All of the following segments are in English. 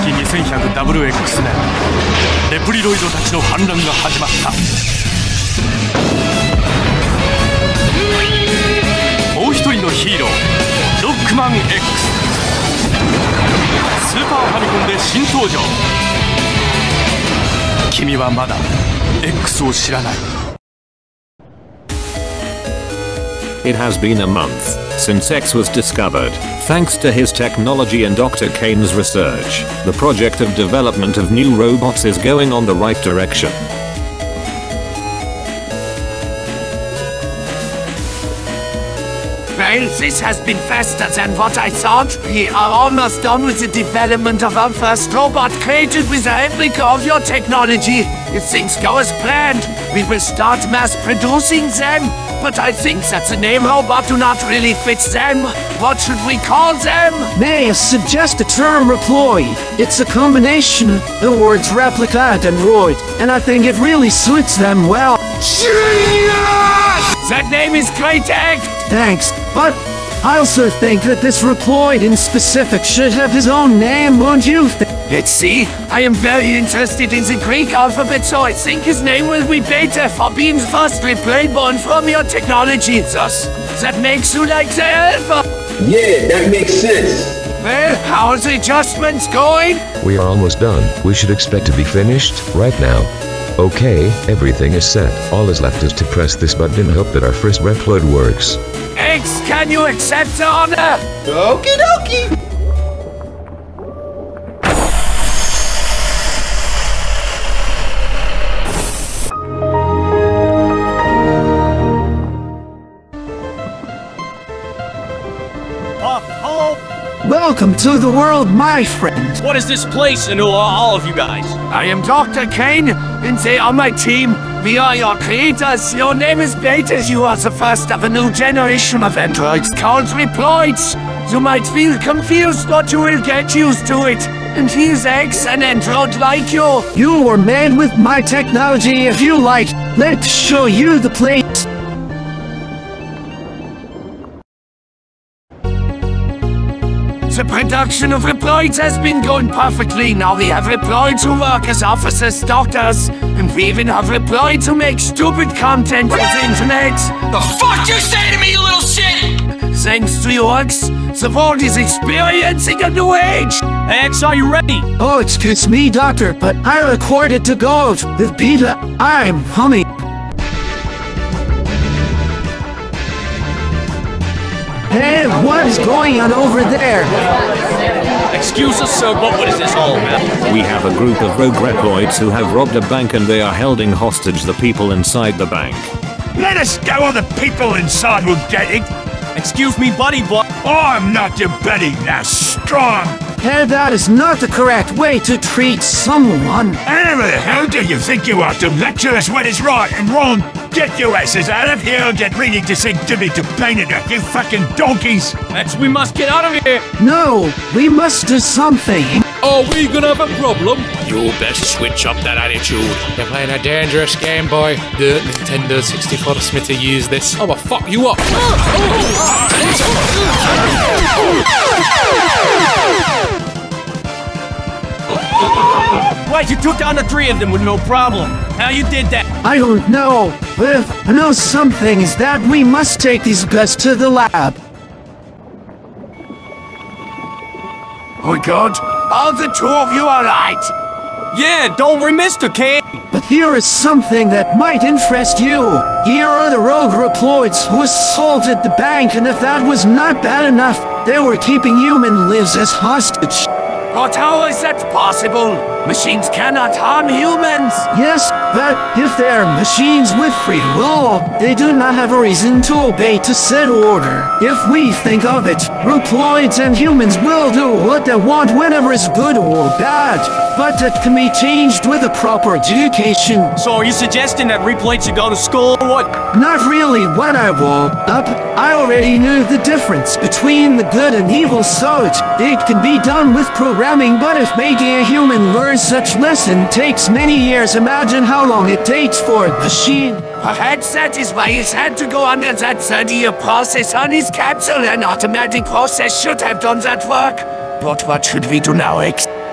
2100WX 年レプリロイドたちの反乱が始まった。もう一人のヒーローロックマン X ス。ーパーファミコンで新登場。君はまだ X を知らない。It has been a month since X was discovered. Thanks to his technology and Dr. Cain's research, the project of development of new robots is going on the right direction. Well, this has been faster than what I thought. We are almost done with the development of our first robot created with a replica of your technology. If things go as planned, we will start mass producing them. But I think that the name robot do not really fit them. What should we call them? May I suggest the term reploid? It's a combination of the words replicant and roid, and I think it really suits them well. That name is great, Egg! Thanks, but I also think that this reploid in specific should have his own name, won't you think? Let's see. I am very interested in the Greek alphabet, so I think his name will be better for being firstly played born from your technology. Thus, that makes you like the alpha. Yeah, that makes sense. Well, how's the adjustments going? We are almost done. We should expect to be finished right now. Okay, everything is set. All is left is to press this button and hope that our first reploid works. X, can you accept the honor? Okie dokie. Welcome to the world, my friend. What is this place and who are all of you guys? I am Dr. Cain, and they are my team. We are your creators. Your name is Betas. You are the first of a new generation of androids called Reploids. You might feel confused, but you will get used to it. And here's X, an android like you. You were made with my technology if you like. Let's show you the place. The production of Reploids has been going perfectly. Now we have Reploids who work as officers, doctors, and we even have Reploids who make stupid content for the internet. The fuck you say to me, you little shit? Thanks to you, X, the world is experiencing a new age. X, are you ready? Oh, excuse me, doctor, but I recorded to go with Peter. I'm humming. Hey, what is going on over there? Excuse us, sir, but what is this all about? We have a group of rogue reploids who have robbed a bank and they are holding hostage the people inside the bank. Let us go, or the people inside will get it. Excuse me, buddy, but I'm not your buddy, now strong. Hey, that is not the correct way to treat someone. And who the hell do you think you are to lecture us what is right and wrong? Get your asses out of here and get ready to sing Jimmy to Bane you fucking donkeys. X, we must get out of here. No, we must do something. Are we gonna have a problem? You best switch up that attitude. You're playing a dangerous game, boy. The Nintendo 64 Smithy used this. Oh, well, fuck you up. Wait, you took down the three of them with no problem. How you did that? I don't know, but I know something is that we must take these guys to the lab. Oh God, all the two of you are right. Yeah, don't worry, Mr. Cain. But here is something that might interest you. Here are the rogue reploids who assaulted the bank, and if that was not bad enough, they were keeping human lives as hostage. But how is that possible? Machines cannot harm humans. Yes, but if they are machines with free will, they do not have a reason to obey to said order. If we think of it, reploids and humans will do what they want whenever it's good or bad. But that can be changed with a proper education. So are you suggesting that Replay should go to school or what? Not really what I woke up. I already knew the difference between the good and evil, so it, it can be done with programming, but if making a human learn such lesson takes many years, imagine how long it takes for a machine. Perhaps that is why he's had to go under that 30-year process on his capsule. An automatic process should have done that work. But what should we do now?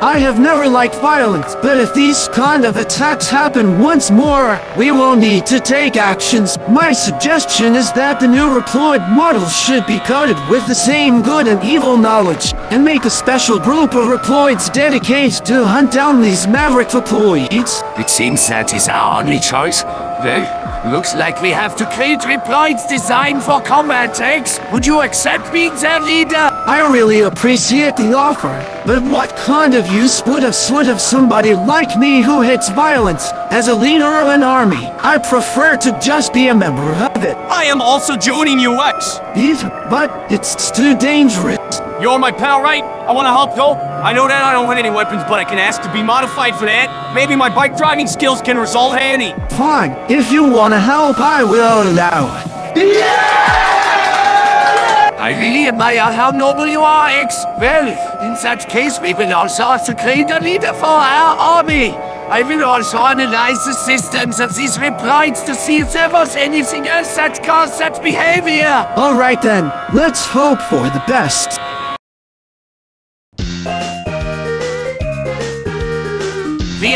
I have never liked violence, but if these kind of attacks happen once more, we will need to take actions. My suggestion is that the new Reploid model should be coded with the same good and evil knowledge, and make a special group of Reploids dedicated to hunt down these maverick Reploids. It seems that is our only choice. Well, looks like we have to create Reploids designed for combat tanks. Would you accept being their leader? I really appreciate the offer, but what kind of use would have sort of somebody like me who hates violence as a leader of an army? I prefer to just be a member of it. I am also joining you, X. Even, but it's too dangerous. You're my pal, right? I want to help, though. I know that I don't have any weapons, but I can ask to be modified for that. Maybe my bike driving skills can result handy. Fine, if you want to help, I will allow it. I really admire how noble you are, X. Well, in such case, we will also have to create a leader for our army. I will also analyze the systems of these Reploids to see if there was anything else that caused such behavior. Alright then, let's hope for the best.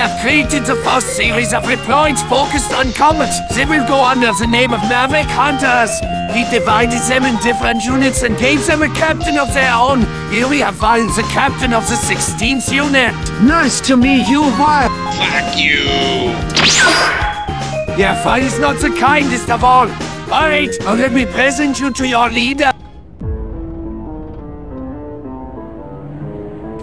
Have created the first series of Reploids focused on combat. They will go under the name of Maverick Hunters. We divided them in different units and gave them a captain of their own. Here we have Vile, the captain of the 16th unit. Nice to meet you, Vile. Fuck you! Yeah, Vile is not the kindest of all. Alright, now oh, let me present you to your leader.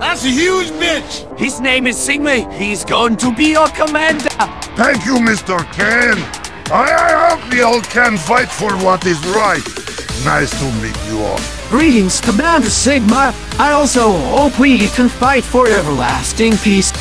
That's a huge bitch! His name is Sigma. He's going to be your commander. Thank you, Mr. Ken. I, I hope we all can fight for what is right. Nice to meet you all. Greetings, Commander Sigma. I also hope we can fight for everlasting peace.